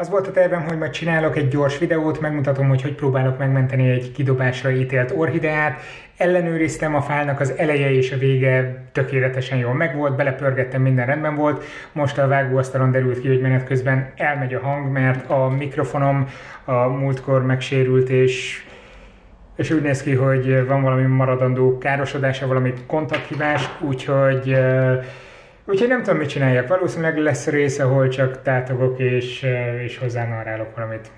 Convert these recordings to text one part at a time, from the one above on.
Az volt a tervem, hogy majd csinálok egy gyors videót, megmutatom, hogy hogy próbálok megmenteni egy kidobásra ítélt orhideát. Ellenőriztem a fálnak az eleje és a vége tökéletesen jól megvolt, belepörgettem, minden rendben volt. Most a vágóasztalon derült ki, hogy menet közben elmegy a hang, mert a mikrofonom a múltkor megsérült, és és úgy néz ki, hogy van valami maradandó károsodása, valami kontakthibás, úgyhogy Úgyhogy nem tudom, mit csináljak. Valószínűleg lesz része, ahol csak tátogok és, és hozzánarrálok valamit.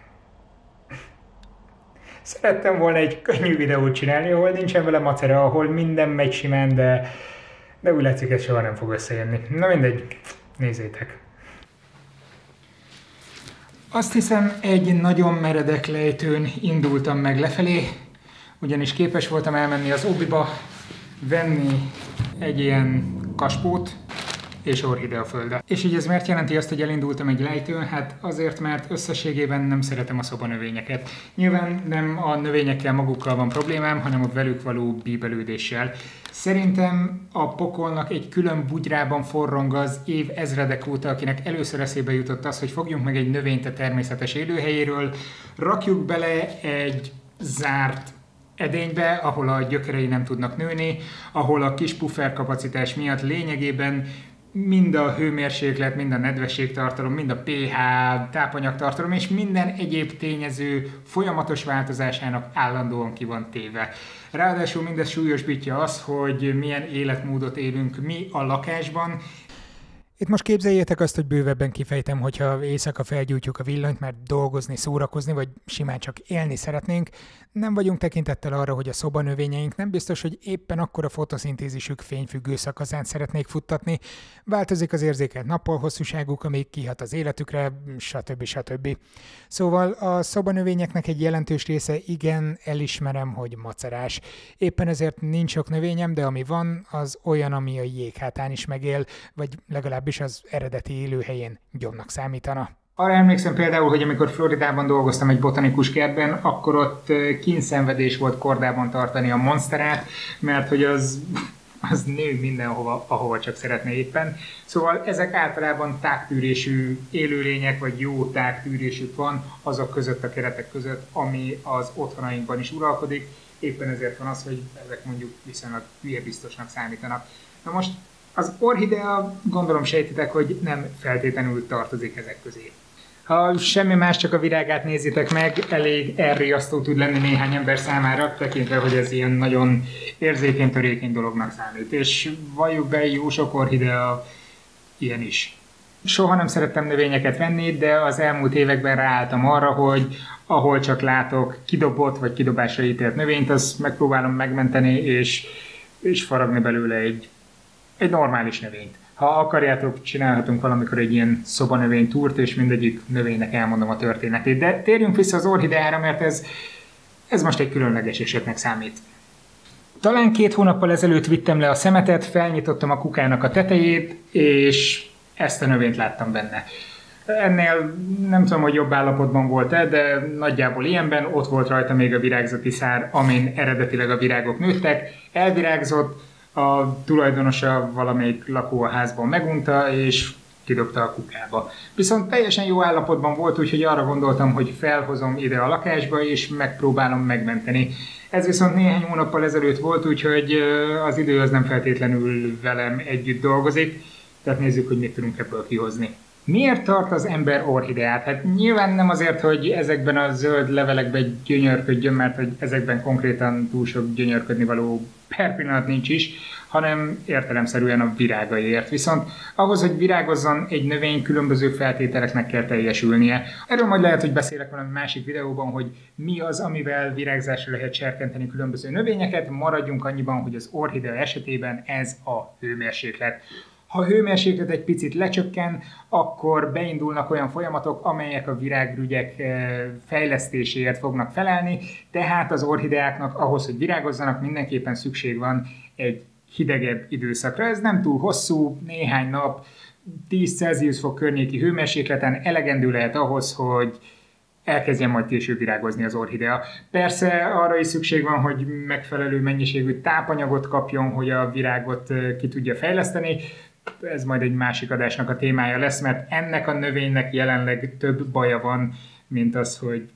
Szerettem volna egy könnyű videót csinálni, ahol nincsen vele macera, ahol minden megy simán, de, de úgy látszik, ez soha nem fog összejönni. Na mindegy, nézzétek. Azt hiszem, egy nagyon meredek lejtőn indultam meg lefelé, ugyanis képes voltam elmenni az obiba, venni egy ilyen kaspót, és orhideaföldet. És így ez miért jelenti azt, hogy elindultam egy lejtőn? Hát azért, mert összességében nem szeretem a szobanövényeket. Nyilván nem a növényekkel magukkal van problémám, hanem a velük való bíbelődéssel. Szerintem a pokolnak egy külön bugyrában forrong az év ezredek óta, akinek először eszébe jutott az, hogy fogjunk meg egy növényt a természetes élőhelyéről, rakjuk bele egy zárt edénybe, ahol a gyökerei nem tudnak nőni, ahol a kis pufferkapacitás miatt lényegében mind a hőmérséklet, mind a nedvességtartalom, mind a pH, tápanyagtartalom és minden egyéb tényező folyamatos változásának állandóan ki van téve. Ráadásul mindez súlyosbítja az, hogy milyen életmódot élünk mi a lakásban, itt most képzeljétek azt, hogy bővebben kifejtem, hogyha éjszaka felgyújtjuk a villanyt, mert dolgozni, szórakozni, vagy simán csak élni szeretnénk, nem vagyunk tekintettel arra, hogy a szobanövényeink nem biztos, hogy éppen akkor a fotoszintézisük fényfüggő szakaszán szeretnék futtatni, változik az érzékelt nappal hosszúságuk, amíg kihat az életükre, stb. stb. Szóval a szobanövényeknek egy jelentős része igen, elismerem, hogy macerás. Éppen ezért nincs sok növényem, de ami van, az olyan, ami a jéghátán is megél, vagy legalábbis az eredeti élőhelyén gyomnak számítana. Arra emlékszem például, hogy amikor Floridában dolgoztam egy botanikus kertben, akkor ott kínszenvedés volt kordában tartani a monsterát, mert hogy az az nő mindenhova, ahova csak szeretne éppen. Szóval ezek általában tágtűrésű élőlények, vagy jó tágtűrésük van azok között a keretek között, ami az otthonainkban is uralkodik. Éppen ezért van az, hogy ezek mondjuk viszonylag hülye biztosnak számítanak. Na most az orhidea, gondolom sejtitek, hogy nem feltétlenül tartozik ezek közé. Ha semmi más, csak a virágát nézitek meg, elég elriasztó tud lenni néhány ember számára, tekintve, hogy ez ilyen nagyon érzékeny, törékeny dolognak számít. És valljuk be, jó sok orhidea ilyen is. Soha nem szerettem növényeket venni, de az elmúlt években ráálltam arra, hogy ahol csak látok kidobott vagy kidobásra ítélt növényt, azt megpróbálom megmenteni, és, és faragni belőle egy, egy normális növényt. Ha akarjátok, csinálhatunk valamikor egy ilyen szobanövény túrt, és mindegyik növénynek elmondom a történetét. De térjünk vissza az orhideára, mert ez, ez most egy különleges esetnek számít. Talán két hónappal ezelőtt vittem le a szemetet, felnyitottam a kukának a tetejét, és ezt a növényt láttam benne. Ennél nem tudom, hogy jobb állapotban volt-e, de nagyjából ilyenben ott volt rajta még a virágzati szár, amin eredetileg a virágok nőttek, elvirágzott, a tulajdonosa valamelyik lakó a házban megunta, és kidobta a kukába. Viszont teljesen jó állapotban volt, úgyhogy arra gondoltam, hogy felhozom ide a lakásba, és megpróbálom megmenteni. Ez viszont néhány hónappal ezelőtt volt, úgyhogy az idő az nem feltétlenül velem együtt dolgozik, tehát nézzük, hogy mit tudunk ebből kihozni. Miért tart az ember orhideát? Hát nyilván nem azért, hogy ezekben a zöld levelekben gyönyörködjön, mert hogy ezekben konkrétan túl sok gyönyörködni való per pillanat nincs is, hanem értelemszerűen a virágaiért. Viszont ahhoz, hogy virágozzon egy növény, különböző feltételeknek kell teljesülnie. Erről majd lehet, hogy beszélek valami másik videóban, hogy mi az, amivel virágzásra lehet serkenteni különböző növényeket. Maradjunk annyiban, hogy az orhidea esetében ez a hőmérséklet. Ha a hőmérséklet egy picit lecsökken, akkor beindulnak olyan folyamatok, amelyek a virágrügyek eh, fejlesztéséért fognak felelni, tehát az orhideáknak ahhoz, hogy virágozzanak, mindenképpen szükség van egy hidegebb időszakra. Ez nem túl hosszú, néhány nap, 10 Celsius fok környéki hőmérsékleten elegendő lehet ahhoz, hogy elkezdjen majd később virágozni az orhidea. Persze arra is szükség van, hogy megfelelő mennyiségű tápanyagot kapjon, hogy a virágot ki tudja fejleszteni, ez majd egy másik adásnak a témája lesz, mert ennek a növénynek jelenleg több baja van, mint az, hogy,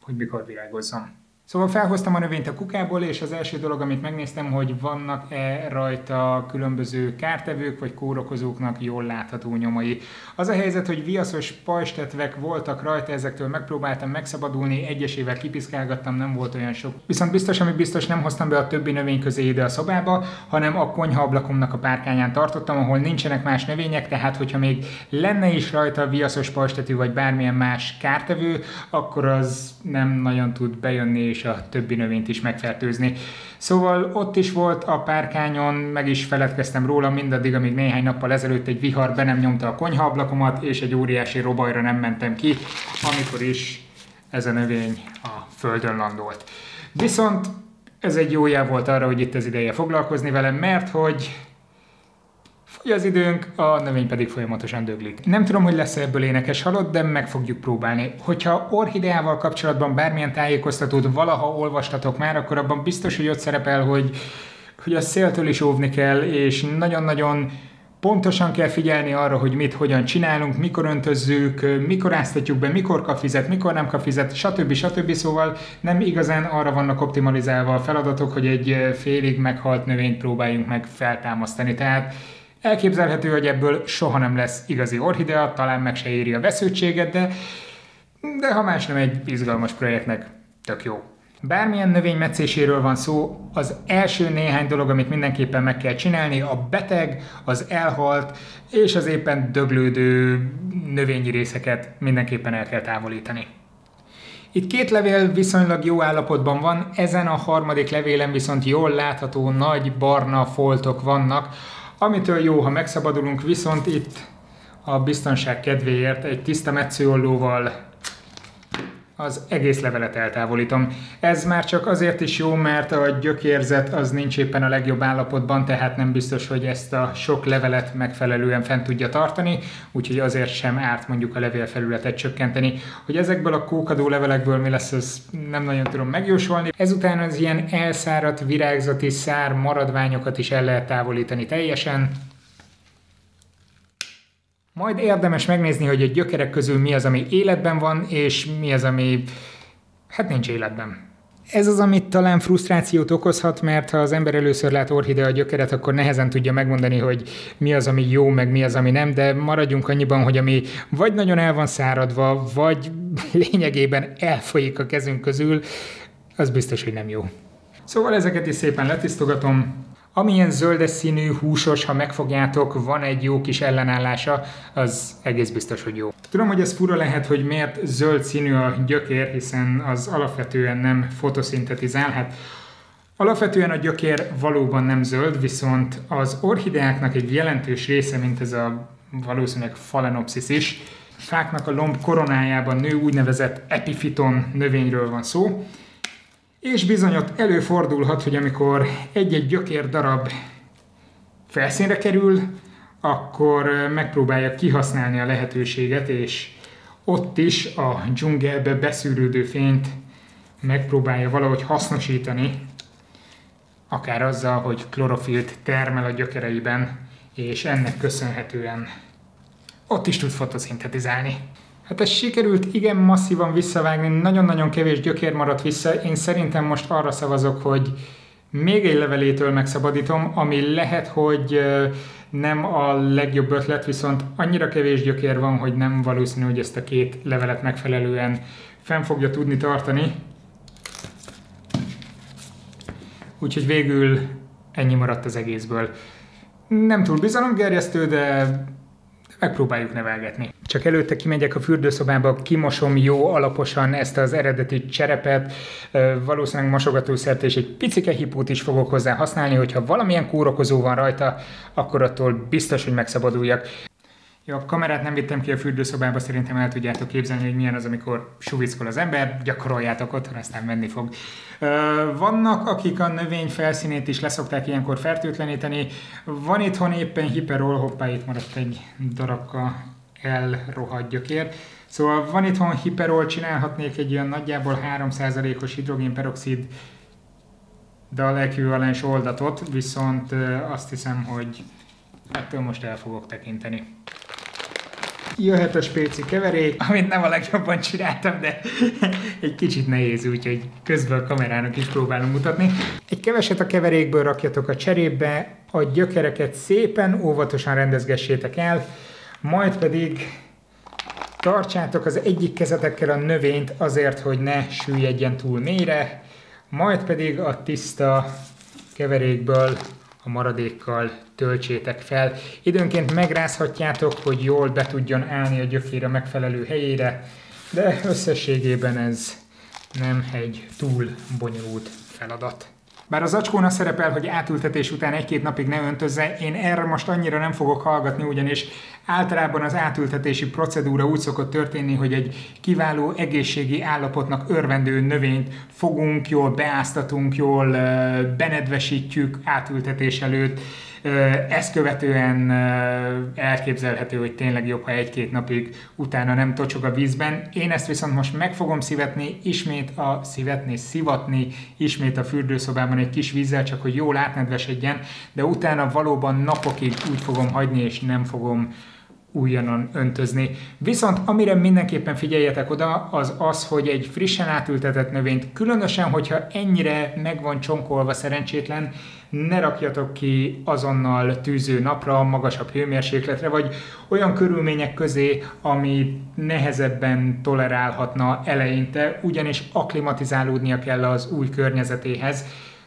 hogy mikor virágozzon. Szóval felhoztam a növényt a kukából, és az első dolog, amit megnéztem, hogy vannak-e rajta különböző kártevők vagy kórokozóknak jól látható nyomai. Az a helyzet, hogy viaszos pajstetvek voltak rajta, ezektől megpróbáltam megszabadulni, egyesével kipiszkálgattam, nem volt olyan sok. Viszont biztos, ami biztos nem hoztam be a többi növény közé ide a szobába, hanem a konyha ablakomnak a párkányán tartottam, ahol nincsenek más növények, tehát hogyha még lenne is rajta viaszos pajstetű vagy bármilyen más kártevő, akkor az nem nagyon tud bejönni és a többi növényt is megfertőzni. Szóval ott is volt a párkányon, meg is feledkeztem róla mindaddig, amíg néhány nappal ezelőtt egy vihar be nem nyomta a konyhaablakomat, és egy óriási robajra nem mentem ki, amikor is ez a növény a földön landolt. Viszont ez egy jó jel volt arra, hogy itt az ideje foglalkozni velem, mert hogy Fogy az időnk, a növény pedig folyamatosan döglik. Nem tudom, hogy lesz ebből énekes halott, de meg fogjuk próbálni. Hogyha orhideával kapcsolatban bármilyen tájékoztatót valaha olvastatok már, akkor abban biztos, hogy ott szerepel, hogy, hogy a széltől is óvni kell, és nagyon-nagyon pontosan kell figyelni arra, hogy mit, hogyan csinálunk, mikor öntözzük, mikor áztatjuk be, mikor kap fizet, mikor nem kap fizet, stb. stb. Szóval nem igazán arra vannak optimalizálva a feladatok, hogy egy félig meghalt növényt próbáljunk meg feltámasztani. Tehát Elképzelhető, hogy ebből soha nem lesz igazi orhidea, talán meg se éri a veszültséget, de, de ha más nem egy izgalmas projektnek, tök jó. Bármilyen növény metszéséről van szó, az első néhány dolog, amit mindenképpen meg kell csinálni, a beteg, az elhalt és az éppen döglődő növényi részeket mindenképpen el kell távolítani. Itt két levél viszonylag jó állapotban van, ezen a harmadik levélen viszont jól látható nagy barna foltok vannak, Amitől jó, ha megszabadulunk, viszont itt a biztonság kedvéért egy tiszta metszőollóval az egész levelet eltávolítom. Ez már csak azért is jó, mert a gyökérzet az nincs éppen a legjobb állapotban, tehát nem biztos, hogy ezt a sok levelet megfelelően fent tudja tartani, úgyhogy azért sem árt mondjuk a levélfelületet csökkenteni. Hogy ezekből a kókadó levelekből mi lesz, az nem nagyon tudom megjósolni. Ezután az ilyen elszáradt virágzati szár maradványokat is el lehet távolítani teljesen. Majd érdemes megnézni, hogy a gyökerek közül mi az, ami életben van, és mi az, ami hát nincs életben. Ez az, amit talán frusztrációt okozhat, mert ha az ember először lát orhidea gyökeret, akkor nehezen tudja megmondani, hogy mi az, ami jó, meg mi az, ami nem, de maradjunk annyiban, hogy ami vagy nagyon el van száradva, vagy lényegében elfolyik a kezünk közül, az biztos, hogy nem jó. Szóval ezeket is szépen letisztogatom, Amilyen zöldes színű, húsos, ha megfogjátok, van egy jó kis ellenállása, az egész biztos, hogy jó. Tudom, hogy ez fura lehet, hogy miért zöld színű a gyökér, hiszen az alapvetően nem fotoszintetizál. Hát Alapvetően a gyökér valóban nem zöld, viszont az orhideáknak egy jelentős része, mint ez a valószínűleg Phalaenopsis is, fáknak a lomb koronájában nő úgynevezett epifiton növényről van szó, és bizony ott előfordulhat, hogy amikor egy-egy gyökér darab felszínre kerül, akkor megpróbálja kihasználni a lehetőséget, és ott is a dzsungelbe beszűrődő fényt megpróbálja valahogy hasznosítani, akár azzal, hogy klorofilt termel a gyökereiben, és ennek köszönhetően ott is tud fotoszintetizálni. Hát ez sikerült igen masszívan visszavágni, nagyon-nagyon kevés gyökér maradt vissza. Én szerintem most arra szavazok, hogy még egy levelétől megszabadítom, ami lehet, hogy nem a legjobb ötlet, viszont annyira kevés gyökér van, hogy nem valószínű, hogy ezt a két levelet megfelelően fenn fogja tudni tartani. Úgyhogy végül ennyi maradt az egészből. Nem túl bizalomgerjesztő, de megpróbáljuk nevelgetni. Csak előtte kimegyek a fürdőszobába, kimosom jó alaposan ezt az eredeti cserepet, valószínűleg mosogatószert és egy picike hipót is fogok hozzá használni, hogyha valamilyen kórokozó van rajta, akkor attól biztos, hogy megszabaduljak. Jó, a kamerát nem vittem ki a fürdőszobába, szerintem el tudjátok képzelni, hogy milyen az, amikor suvickol az ember, gyakoroljátok otthon, aztán menni fog. Vannak, akik a növény felszínét is leszokták ilyenkor fertőtleníteni. Van itthon éppen hiperol, hoppá, itt maradt egy darabka elrohadt gyökér. Szóval van itthon hiperol, csinálhatnék egy olyan nagyjából 3%-os hidrogénperoxid dal ekvivalens oldatot, viszont azt hiszem, hogy ettől most el fogok tekinteni. Jöhet a spéci keverék, amit nem a legjobban csináltam, de egy kicsit nehéz, úgyhogy közben a kamerának is próbálom mutatni. Egy keveset a keverékből rakjatok a cserébe, a gyökereket szépen, óvatosan rendezgessétek el, majd pedig tartsátok az egyik kezetekkel a növényt azért, hogy ne süllyedjen túl mélyre, majd pedig a tiszta keverékből a maradékkal töltsétek fel. Időnként megrázhatjátok, hogy jól be tudjon állni a gyökér a megfelelő helyére, de összességében ez nem egy túl bonyolult feladat. Bár az acskónak szerepel, hogy átültetés után egy-két napig ne öntözze, én erre most annyira nem fogok hallgatni, ugyanis általában az átültetési procedúra úgy szokott történni, hogy egy kiváló egészségi állapotnak örvendő növényt fogunk, jól beáztatunk, jól benedvesítjük átültetés előtt, ezt követően elképzelhető, hogy tényleg jobb, ha egy-két napig utána nem tocsog a vízben. Én ezt viszont most meg fogom szivetni, ismét a szivetni, szivatni, ismét a fürdőszobában egy kis vízzel, csak hogy jól átnedvesedjen, de utána valóban napokig úgy fogom hagyni, és nem fogom újonnan öntözni. Viszont amire mindenképpen figyeljetek oda, az az, hogy egy frissen átültetett növényt, különösen, hogyha ennyire meg van csonkolva szerencsétlen, ne rakjatok ki azonnal tűző napra, magasabb hőmérsékletre, vagy olyan körülmények közé, ami nehezebben tolerálhatna eleinte, ugyanis aklimatizálódnia kell az új környezetéhez,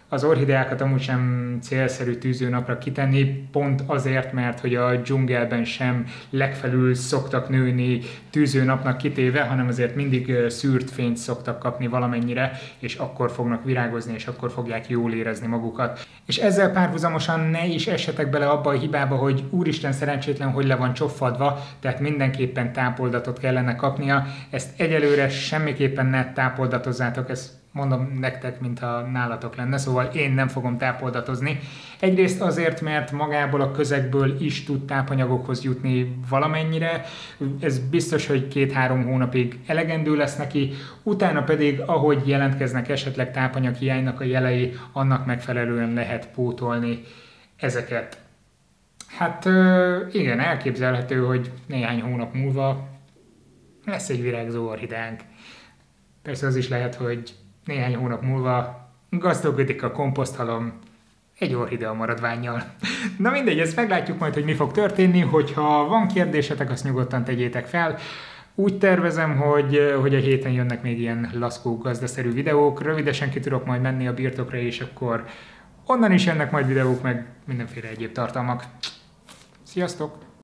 az orhideákat amúgy sem célszerű tűzőnapra kitenni, pont azért, mert hogy a dzsungelben sem legfelül szoktak nőni tűzőnapnak kitéve, hanem azért mindig szűrt fényt szoktak kapni valamennyire, és akkor fognak virágozni, és akkor fogják jól érezni magukat. És ezzel párhuzamosan ne is essetek bele abba a hibába, hogy úristen szerencsétlen, hogy le van csoffadva, tehát mindenképpen tápoldatot kellene kapnia. Ezt egyelőre semmiképpen ne tápoldatozzátok, ez mondom nektek, mintha nálatok lenne, szóval én nem fogom tápoldatozni. Egyrészt azért, mert magából a közegből is tud tápanyagokhoz jutni valamennyire, ez biztos, hogy két-három hónapig elegendő lesz neki, utána pedig, ahogy jelentkeznek esetleg tápanyaghiánynak a jelei, annak megfelelően lehet pótolni ezeket. Hát igen, elképzelhető, hogy néhány hónap múlva lesz egy virágzó orhidánk. Persze az is lehet, hogy néhány hónap múlva gazdagodik a komposzthalom egy orhidea maradványjal. Na mindegy, ezt meglátjuk majd, hogy mi fog történni, hogyha van kérdésetek, azt nyugodtan tegyétek fel. Úgy tervezem, hogy, hogy a héten jönnek még ilyen laszkó gazdaszerű videók, rövidesen ki tudok majd menni a birtokra, és akkor onnan is jönnek majd videók, meg mindenféle egyéb tartalmak. Sziasztok!